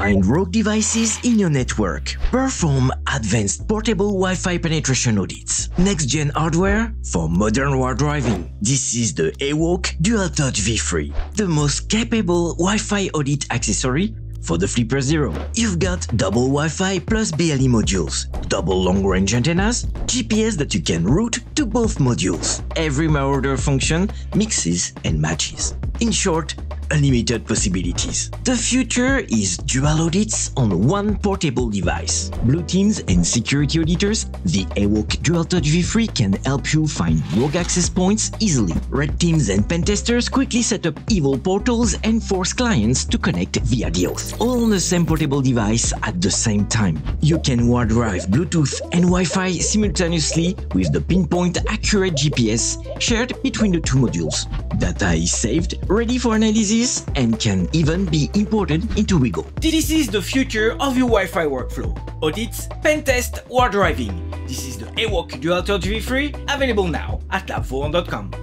Find rogue devices in your network. Perform advanced portable Wi-Fi penetration audits. Next-gen hardware for modern war driving. This is the AWOK Dual Touch V3, the most capable Wi-Fi audit accessory for the Flipper Zero. You've got double Wi-Fi plus BLE modules, double long-range antennas, GPS that you can route to both modules. Every marauder function mixes and matches. In short, unlimited possibilities. The future is dual audits on one portable device. Blue teams and security auditors, the AWOK Dual Touch V3 can help you find rogue access points easily. Red teams and pen testers quickly set up evil portals and force clients to connect via deauth. All on the same portable device at the same time. You can war drive Bluetooth and Wi-Fi simultaneously with the pinpoint accurate GPS shared between the two modules. Data is saved, ready for analysis, and can even be imported into WiGLE. This is the future of your Wi-Fi workflow. Audits, pen test, war driving. This is the AWOK Dual Touch V3, available now at lab4.com.